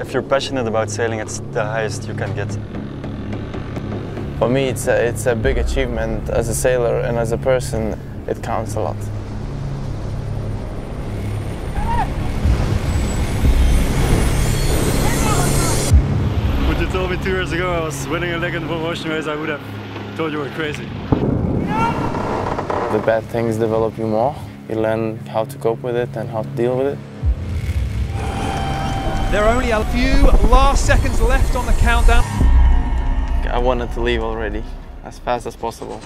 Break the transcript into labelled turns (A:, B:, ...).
A: If you're passionate about sailing, it's the highest you can get.
B: For me, it's a, it's a big achievement as a sailor and as a person, it counts a lot.
A: Would you told me two years ago I was winning a leg in the Volvo Ocean Race, I would have told you were crazy.
B: The bad things develop you more. You learn how to cope with it and how to deal with it.
C: There are only a few last seconds left on the countdown.
B: I wanted to leave already, as fast as possible.